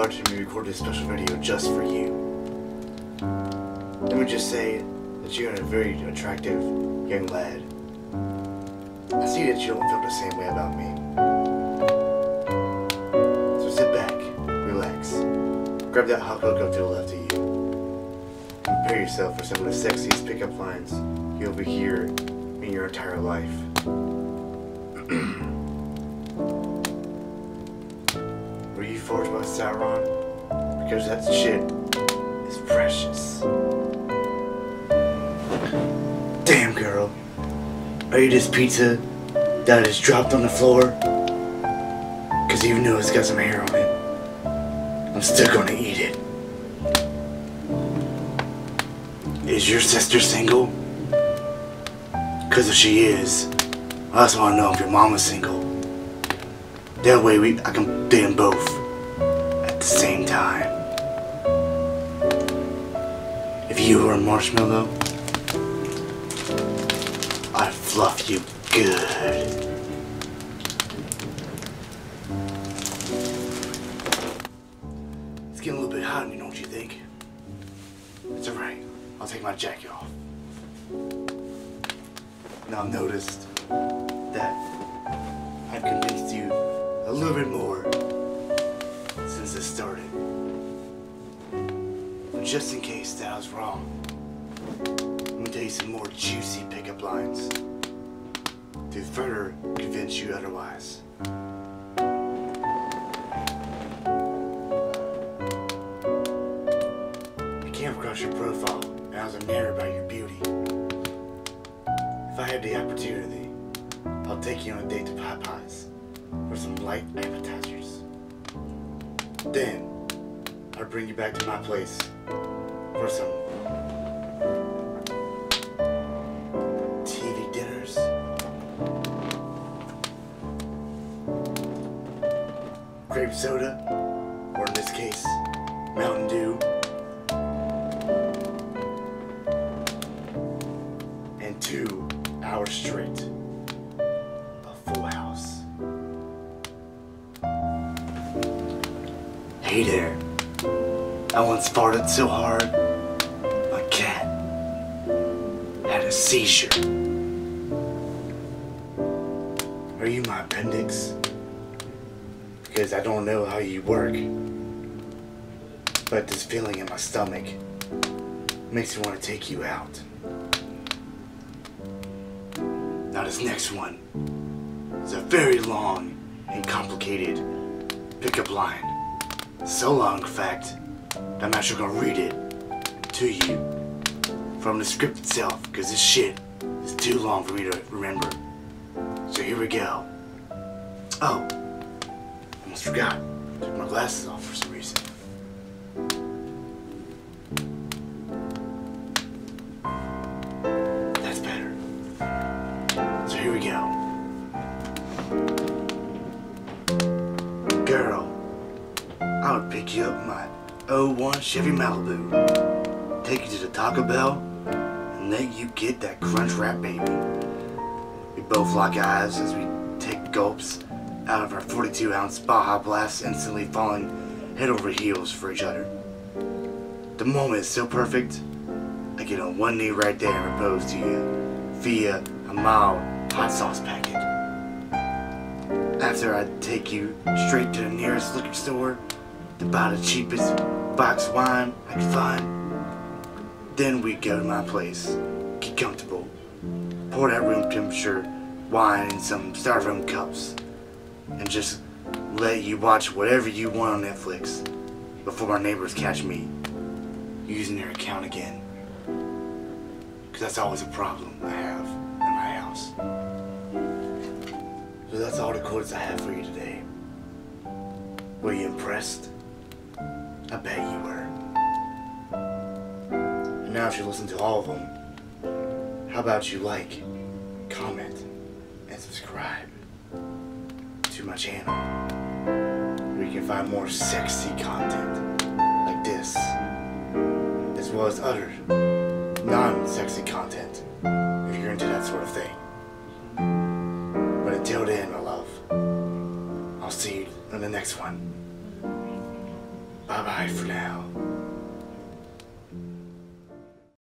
watching me record this special video just for you. Let me just say that you're a very attractive young lad. I see that you don't feel the same way about me. So sit back, relax, grab that hot cocoa to the left of you. Prepare yourself for some of the sexiest pickup lines you'll ever hear in your entire life. Forged by Sauron? Because that shit is precious. Damn, girl. Are you this pizza that is dropped on the floor? Because even though it's got some hair on it, I'm still gonna eat it. Is your sister single? Because if she is, I just want to know if your mama's single. That way we, I can date them both at the same time. If you were a marshmallow, I'd fluff you good. It's getting a little bit hot, you know what you think? It's alright. I'll take my jacket off. Now I've noticed that I've convinced you a little bit more started. But just in case that I was wrong, I'm gonna tell you some more juicy pickup lines to further convince you otherwise. I came across your profile and I was enamored by your beauty. If I had the opportunity, I'll take you on a date to Popeyes for some light appetizers. Then, I'll bring you back to my place for some TV dinners. Grape soda, or in this case, Mountain Dew. And two hours straight of Full House. Hey there. I once farted so hard, my cat had a seizure. Are you my appendix? Because I don't know how you work, but this feeling in my stomach makes me want to take you out. Now this next one is a very long and complicated pickup line. So long, fact, that I'm actually gonna read it to you from the script itself, because this shit is too long for me to remember. So here we go. Oh, almost forgot. Took my glasses off for some reason. That's better. So here we go. Girl, I would pick you up my 01 Chevy Malibu, take you to the Taco Bell, and let you get that crunch wrap baby. We both lock eyes as we take gulps out of our 42 ounce Baja Blast, instantly falling head over heels for each other. The moment is so perfect, I get on one knee right there and propose to you via a mild hot sauce packet. After I take you straight to the nearest liquor store to buy the cheapest box wine I could find, then we go to my place, get comfortable, pour that room temperature wine in some styrofoam cups, and just let you watch whatever you want on Netflix before my neighbors catch me using their account again. Because that's always a problem I have in my house. So that's all the quotes I have for you today. Were you impressed? I bet you were. And now if you listen to all of them, how about you like, comment, and subscribe to my channel where you can find more sexy content like this as well as other non-sexy content if you're into that sort of thing. But until then, my love, I'll see you in the next one. Bye bye for now.